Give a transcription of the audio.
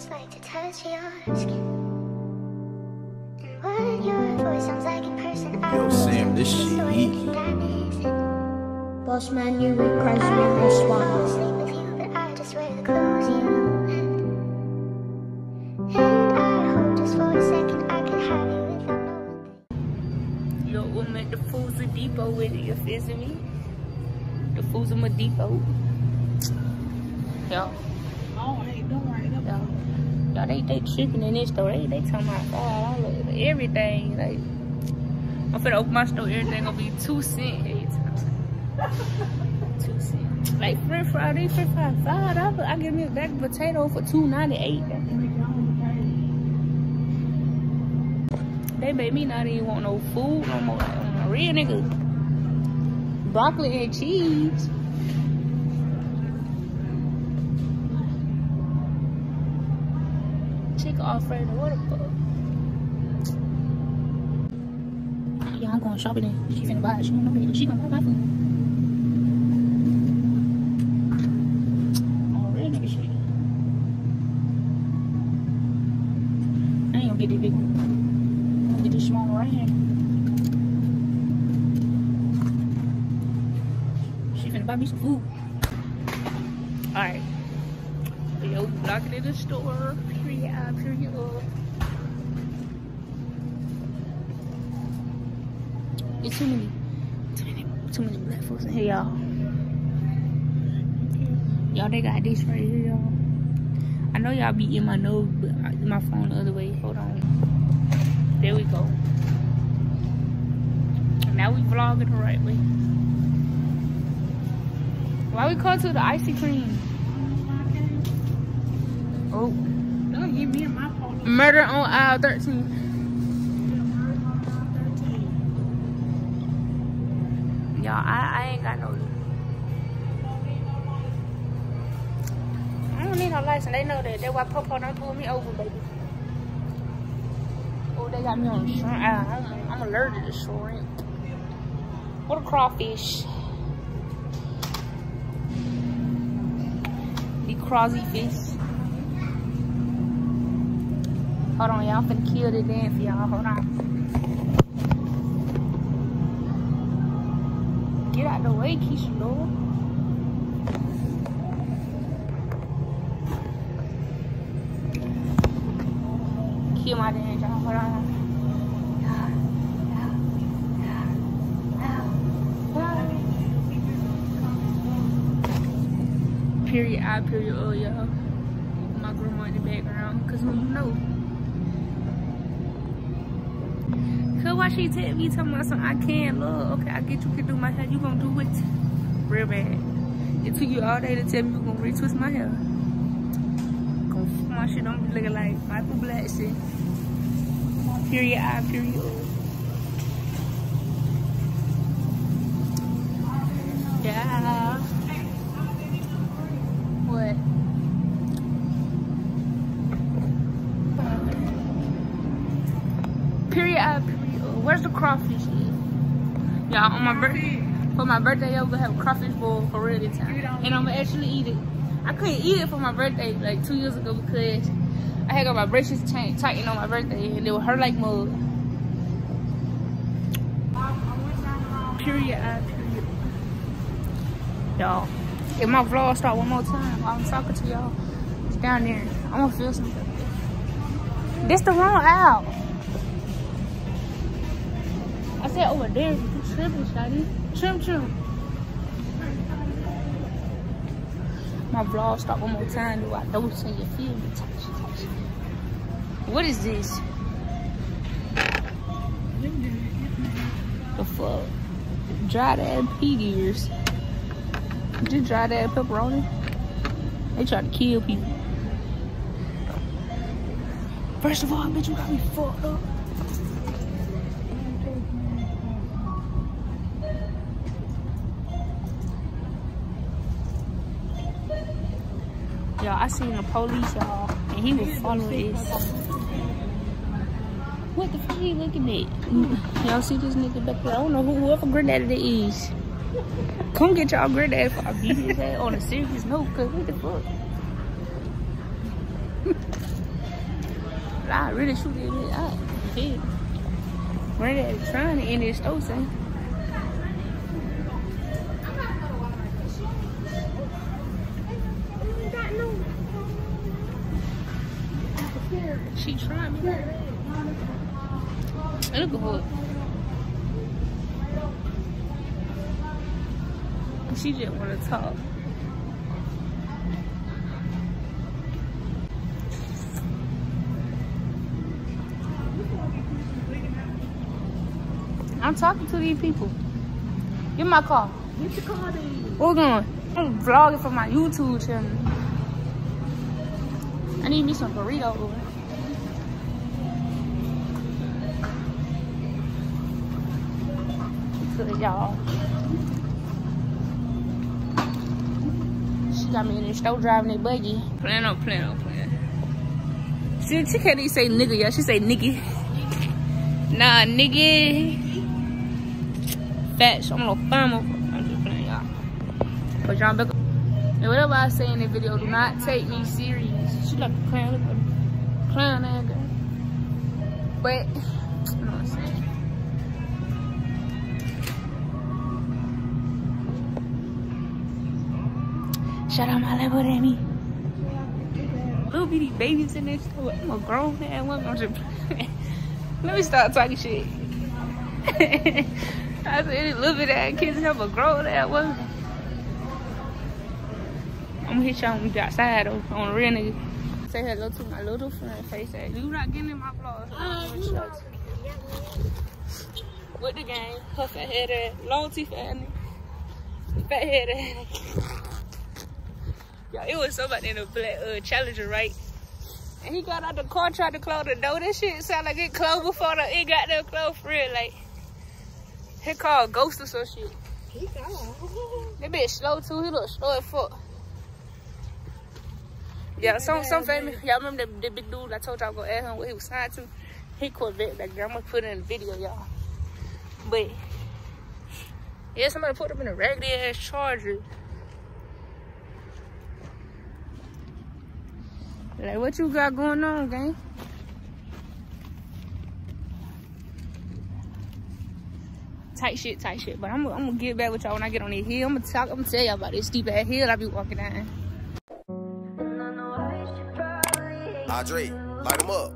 feels like to touch your skin. And what your voice sounds like in person. I Yo, Sam, this shit the way heat. you got me thin. Boss man, you request me I'll response. sleep with you, but I just wear the clothes you mend. And I hope just for a second I could have you without knowing. Yo, I'm at the Foods Depot with it, you feel me? The Foods Depot. Yo. Oh, hey, don't worry. Yo, they, they tripping in this store. They, they talking about five dollars for everything. Like, I'm finna open my store, everything gonna be two cent every time. two cent. Like, french fry, they french fry five dollars. I give me a bag of potato for two ninety eight. They made me not even want no food no more. I'm a real nigga. Broccoli and cheese. The fuck? Yeah, I'm going shopping then. She finna buy it. She gonna buy get this big one. Get small right here. She finna buy me. Alright. Yo, knocking in the store. Period, uh, period. It's too many, too many, too many black folks in here, y'all. Y'all, they got this right here, y'all. I know y'all be in my nose, but I- my phone the other way. Hold on. There we go. Now we vlogging the right way. Why we call to the icy cream? Oh. Don't give me my phone. Murder on aisle 13. Y'all, I, I ain't got no. I don't need no license. They know that. That's why Popo don't pull me over, baby. Oh, they got me on the shrimp. I'm, I'm allergic to shrimp. What a crawfish. Crawzy fish. Hold on, y'all. I'm finna kill the for y'all. Hold on. Get out of the way, Keisha, Lord. Kill my damn y'all. Hold on. Period I, period oh, y'all. My grandma in the background, cause who know? Cause why she tell me talking about something I can't love? Okay, I get you can do my hair. You gonna do it real bad. It took you all day to tell me you gonna retwist my hair. Gonna my shit don't be looking like Michael Black shit. Period I, period O. Yeah. What? Period I, period O. Where's the crawfish at? Y'all, on my birthday, for my birthday, I'm gonna have a crawfish bowl for real this time. And I'm gonna actually eat it. I couldn't eat it for my birthday like two years ago because I had got my braces tightened on my birthday and they would hurt like mud. Period period Y'all, if my vlog start one more time, I'm talking to y'all, it's down there. I'm gonna feel something. This the wrong aisle. I said oh, over there, you tripping, Shotty. Trim, trim. My vlog stop one more time, do I don't say you feel me? Touch, touch. What is this? The fuck? Dried ass pig ears. Just dried ass pepperoni. They try to kill people. First of all, bitch, you got me fucked up. Y'all, I seen the police, y'all, and he was following us. What the fuck he looking at? Mm. Y'all see this nigga back there? I don't know who, whoever granddaddy it is. Come get y'all granddaddy for I beat his ass on a serious note, cause what the fuck? I really shoot it out. Yeah. We're trying to end this store, Look her. She just want to talk. I'm talking to these people. Get my car. Get your car then. Where we going? I'm vlogging for my YouTube channel. I need me some burritos. Good, y'all. She got me in the store driving a buggy. Plan on, plan on, plan. She, she can't even say nigga, y'all. She say nigga. Nah, nigga. So I'm gonna farm I'm just playing, y'all. But y'all better. And whatever I say in the video, do not take me serious. She like a clown, look at her. Clown ass. But, you know what I'm saying? Shout out my little Remy. Little bitty babies in this store. I'm a grown ass woman. I'm just Let me stop talking shit. I said, little bit kids have a grown ass woman. I'm gonna hit y'all when we get outside though, on a real nigga. Say hello to my little friend face ass. You not getting in my vlog. With the gang, her fat head ass, long teeth nigga. Fat head. Yo, it was somebody in a black uh, challenger, right? And he got out the car, tried to close the door. That shit sound like it closed before the, it got there closed for real. Like, he called ghost or some shit. He gone. That bitch slow too. He look slow as fuck. Yeah, some some famous. Y'all remember the, the big dude I told y'all go ask him what he was signed to? He Corvette back there. I'm gonna put it in the video, y'all. But yeah, somebody put him in a raggedy ass charger. Like, what you got going on, gang? Tight shit, tight shit. But I'm, I'm gonna get back with y'all when I get on the hill. I'm gonna talk, I'm gonna tell y'all about this steep ass hill I be walking down. Audrey, light them up.